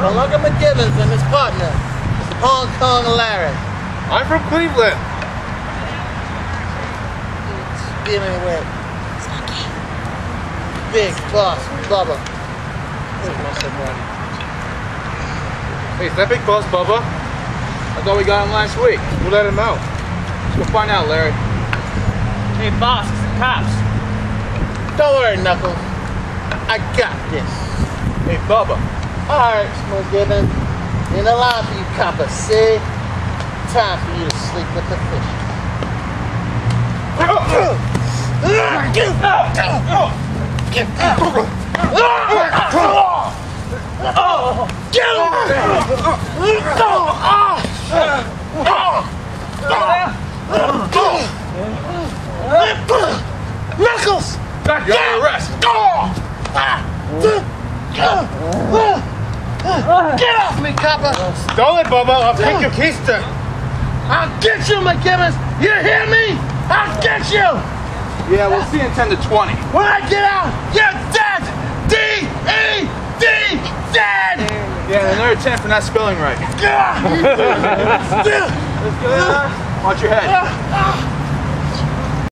Well, Uncle McGivens and his partner, Hong Kong Larry. I'm from Cleveland. Dealing with Big Boss Bubba. Hey, is that Big Boss Bubba? I thought we got him last week. We'll let him out. Let's go find out, Larry. Hey, boss, it's the cops. Don't worry, Knuckles. I got this. Hey, Bubba. Alright, McGivens. In the line for you coppers, see? Time for you to sleep with the fish. Get off! Knuckles! Got you under Get off me, copper! Stole it, Bubba. I'll take your keister. I'll get you, McGivens! You hear me? I'll get you! Yeah, we'll see in 10 to 20. When I get out, you're dead! D-E-D! Dead! Yeah, another 10 for not spelling right. Ah! Watch your head. Ah!